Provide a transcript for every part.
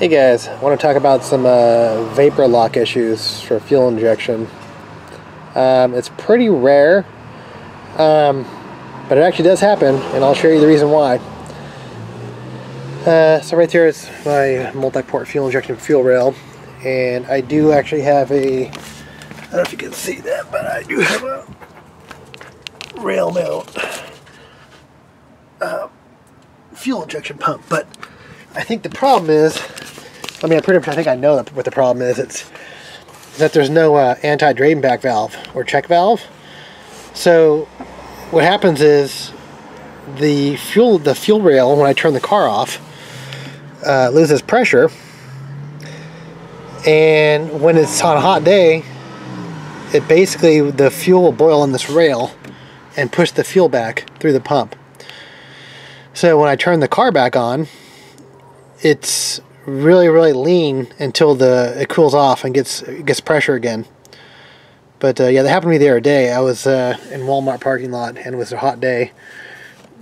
Hey guys, I want to talk about some uh, vapor lock issues for fuel injection. Um, it's pretty rare, um, but it actually does happen, and I'll show you the reason why. Uh, so right there is my multi-port fuel injection fuel rail, and I do actually have a, I don't know if you can see that, but I do have a rail mount uh, fuel injection pump, but I think the problem is, I mean, I pretty much I think I know what the problem is. It's that there's no uh, anti-drain back valve or check valve. So what happens is the fuel the fuel rail when I turn the car off uh, loses pressure, and when it's on a hot day, it basically the fuel will boil on this rail and push the fuel back through the pump. So when I turn the car back on, it's really really lean until the it cools off and gets gets pressure again. But uh, yeah, that happened to me the other day. I was uh, in Walmart parking lot and it was a hot day.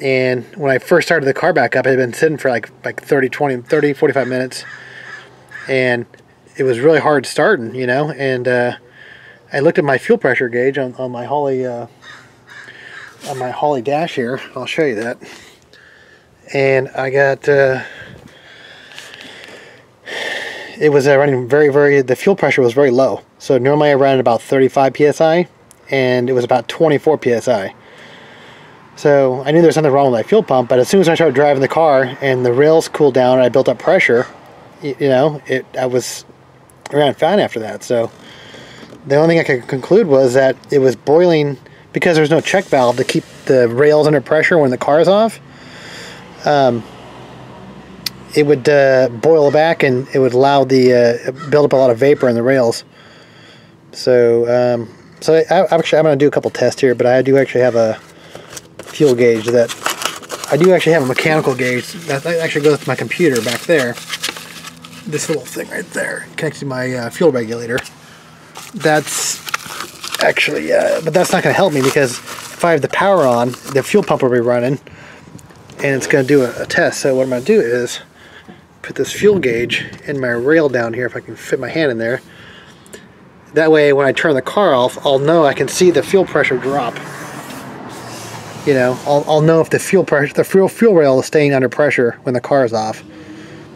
And when I first started the car back up, it had been sitting for like like 30, 20, 30, 45 minutes. And it was really hard starting, you know. And uh, I looked at my fuel pressure gauge on, on my Holley uh, on my Holley dash here. I'll show you that. And I got uh, it was uh, running very, very, the fuel pressure was very low. So normally I at about 35 psi, and it was about 24 psi. So I knew there was something wrong with my fuel pump, but as soon as I started driving the car and the rails cooled down and I built up pressure, you, you know, it I was around fine after that. So the only thing I could conclude was that it was boiling because there's no check valve to keep the rails under pressure when the car is off. Um, it would uh, boil back and it would allow the uh, build up a lot of vapor in the rails. So, um, so I, actually I'm going to do a couple tests here, but I do actually have a fuel gauge that I do actually have a mechanical gauge that actually goes to my computer back there. This little thing right there connects to my uh, fuel regulator. That's actually, uh, but that's not going to help me because if I have the power on, the fuel pump will be running and it's going to do a, a test. So what I'm going to do is put this fuel gauge in my rail down here if I can fit my hand in there. That way when I turn the car off, I'll know I can see the fuel pressure drop. You know, I'll, I'll know if the fuel pressure, the fuel, fuel rail is staying under pressure when the car is off.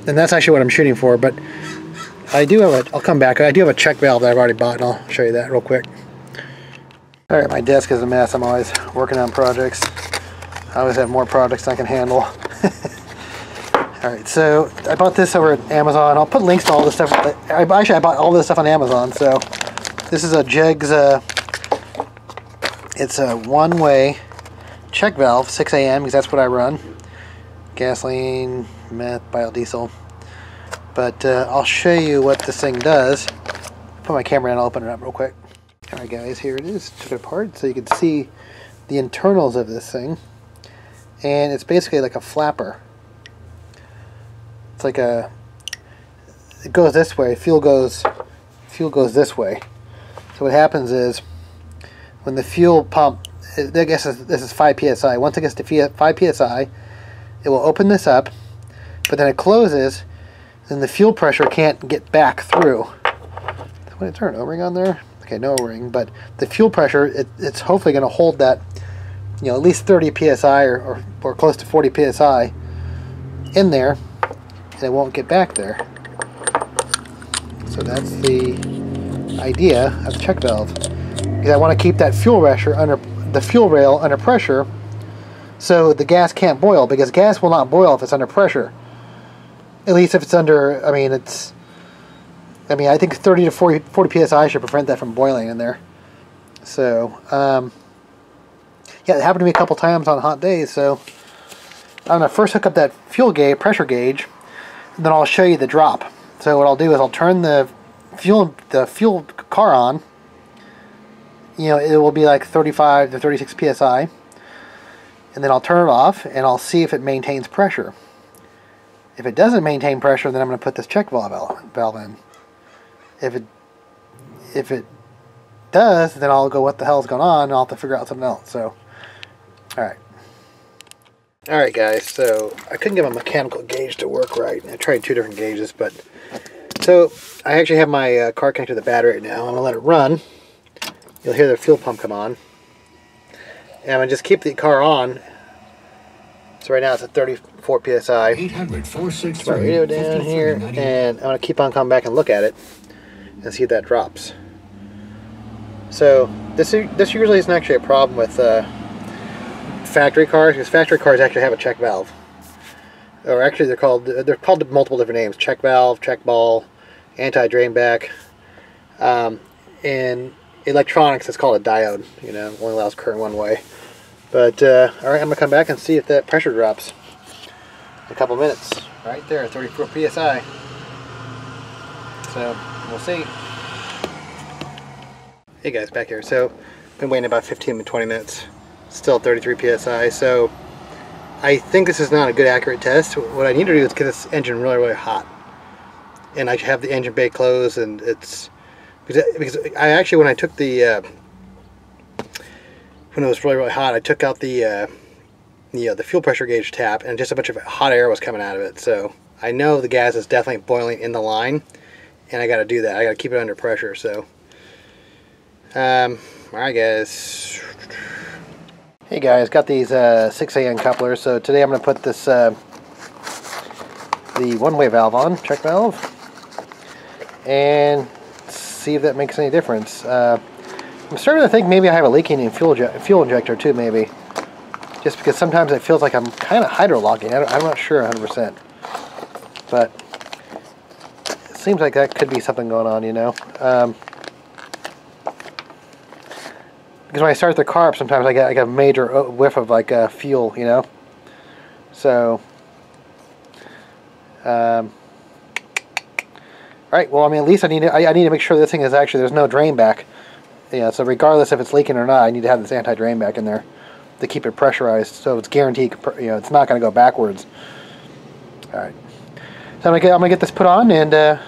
And that's actually what I'm shooting for, but I do have a, I'll come back, I do have a check valve that I've already bought and I'll show you that real quick. Alright, my desk is a mess. I'm always working on projects. I always have more projects I can handle. Alright, so I bought this over at Amazon. I'll put links to all this stuff. I, actually, I bought all this stuff on Amazon. So this is a Jegs, uh, it's a one-way check valve, 6AN because that's what I run. Gasoline, meth, biodiesel. But uh, I'll show you what this thing does. Put my camera in, I'll open it up real quick. Alright guys, here it is. Took it apart so you can see the internals of this thing. And it's basically like a flapper it's like a it goes this way fuel goes fuel goes this way. So what happens is when the fuel pump I guess this is 5 psi once it gets to 5 psi it will open this up but then it closes then the fuel pressure can't get back through. Is there an o-ring on there? Okay no o-ring but the fuel pressure it, it's hopefully going to hold that you know at least 30 psi or, or, or close to 40 psi in there and it won't get back there. So that's the idea of the check valve. Because I want to keep that fuel pressure under the fuel rail under pressure so the gas can't boil because gas will not boil if it's under pressure. At least if it's under, I mean, it's, I mean, I think 30 to 40, 40 psi should prevent that from boiling in there. So, um, yeah, it happened to me a couple times on hot days, so I'm going to first hook up that fuel gauge, pressure gauge, then I'll show you the drop. So what I'll do is I'll turn the fuel the fuel car on. You know, it will be like 35 to 36 psi. And then I'll turn it off and I'll see if it maintains pressure. If it doesn't maintain pressure, then I'm going to put this check valve valve in. If it if it does, then I'll go, what the hell's going on? And I'll have to figure out something else. So, all right. Alright guys, so I couldn't get my mechanical gauge to work right. I tried two different gauges, but... So, I actually have my uh, car connected to the battery right now. I'm going to let it run. You'll hear the fuel pump come on. And I'm going to just keep the car on. So right now it's at 34 PSI. 800 my radio down here, and I'm going to keep on coming back and look at it and see if that drops. So, this, this usually isn't actually a problem with... Uh, factory cars, because factory cars actually have a check valve. Or actually they're called, they're called multiple different names. Check valve, check ball, anti-drain back. Um, in electronics it's called a diode, you know, only allows current one way. But, uh, alright, I'm going to come back and see if that pressure drops. In a couple minutes. Right there, 34 PSI. So, we'll see. Hey guys, back here. So, been waiting about 15 to 20 minutes still 33 psi so I think this is not a good accurate test. What I need to do is get this engine really really hot. And I have the engine bay closed and it's because, I actually when I took the uh, when it was really really hot I took out the uh, the, uh, the fuel pressure gauge tap and just a bunch of hot air was coming out of it. So I know the gas is definitely boiling in the line and I got to do that. I got to keep it under pressure. So um, alright guys Hey guys, got these uh, 6AN couplers. So today I'm going to put this uh, the one-way valve on, check valve, and see if that makes any difference. Uh, I'm starting to think maybe I have a leaking in fuel fuel injector too, maybe. Just because sometimes it feels like I'm kind of hydrolocking. I am not sure 100%. But it seems like that could be something going on, you know. Um, because when I start the car up, sometimes I get like a major uh, whiff of like uh, fuel, you know. So, um, all right. Well, I mean, at least I need to, I, I, need to make sure this thing is actually there's no drain back. Yeah. So regardless if it's leaking or not, I need to have this anti-drain back in there to keep it pressurized, so it's guaranteed. You know, it's not going to go backwards. All right. So I'm gonna get I'm gonna get this put on and uh,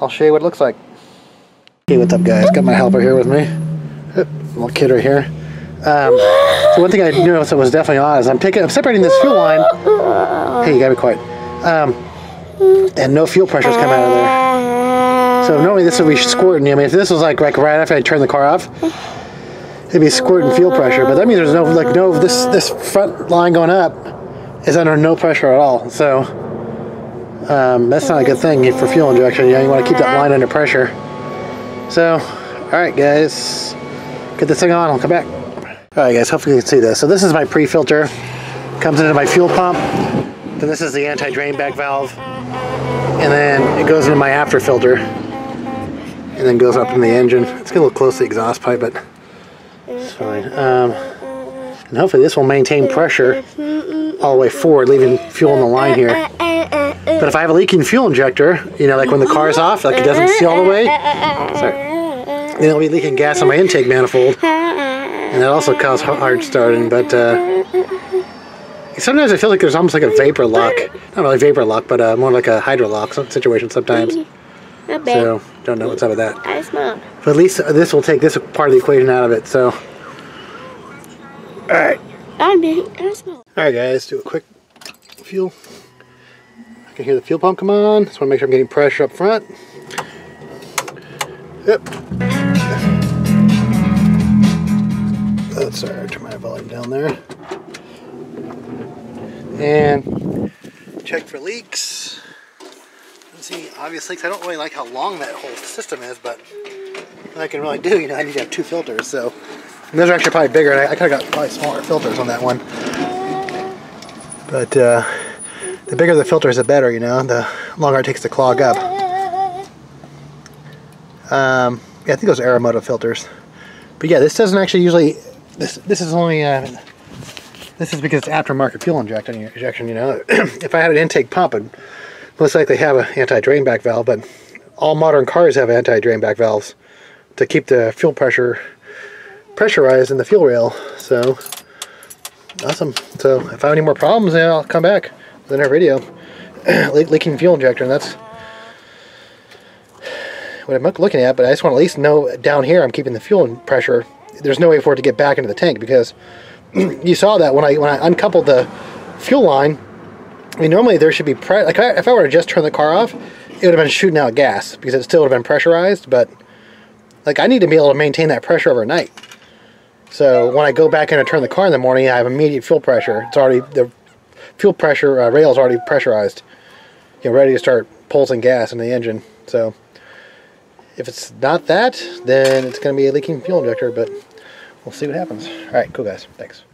I'll show you what it looks like. Hey, what's up, guys? Got my helper here with me little kid right here. Um, so one thing I noticed that was definitely odd is I'm taking, I'm separating this fuel line. Hey, you gotta be quiet. Um, and no fuel pressure's coming out of there. So normally this would be squirting. I mean, if this was like, like right after I turned the car off, it'd be squirting fuel pressure. But that means there's no like no this this front line going up is under no pressure at all. So um, that's not a good thing for fuel injection. Know, you want to keep that line under pressure. So, all right, guys get this thing on, I'll come back. All right guys, hopefully you can see this. So this is my pre-filter, comes into my fuel pump, then this is the anti-drain back valve, and then it goes into my after filter, and then goes up in the engine. It's getting a little close to the exhaust pipe, but it's fine. Um, and hopefully this will maintain pressure all the way forward, leaving fuel in the line here. But if I have a leaking fuel injector, you know, like when the car's off, like it doesn't see all the way, sorry, then I'll be leaking gas on my intake manifold. And that also causes hard starting, but uh, sometimes I feel like there's almost like a vapor lock. Not really vapor lock, but uh, more like a hydro lock situation sometimes. So, don't know what's up with that. But at least this will take this part of the equation out of it, so. Alright. I'm I smell. Alright guys, do a quick fuel. I can hear the fuel pump come on. Just want to make sure I'm getting pressure up front. Yep. Oh, sorry, turn my volume down there. And check for leaks. And see obvious leaks. I don't really like how long that whole system is, but what I can really do, you know, I need to have two filters, so. And those are actually probably bigger, and I, I kind of got probably smaller filters on that one. But uh, the bigger the filters, the better, you know, the longer it takes to clog up. Um, yeah, I think those are Aeromotive filters. But yeah, this doesn't actually usually, this this is only, uh, this is because it's aftermarket fuel injection, injection you know. if I had an in-tank pump, I'd most likely have an anti-drain back valve, but all modern cars have anti-drain back valves to keep the fuel pressure pressurized in the fuel rail. So, awesome. So, if I have any more problems, then I'll come back with another video. leaking fuel injector, and that's what I'm looking at, but I just want to at least know down here I'm keeping the fuel pressure. There's no way for it to get back into the tank because you saw that when I when I uncoupled the fuel line. I mean, normally there should be pre- like I, if I were to just turn the car off, it would have been shooting out gas because it still would have been pressurized. But like I need to be able to maintain that pressure overnight. So when I go back in and turn the car in the morning, I have immediate fuel pressure. It's already the fuel pressure uh, rail is already pressurized. You know, ready to start pulsing gas in the engine. So if it's not that, then it's going to be a leaking fuel injector. But we'll see what happens. All right, cool guys. Thanks.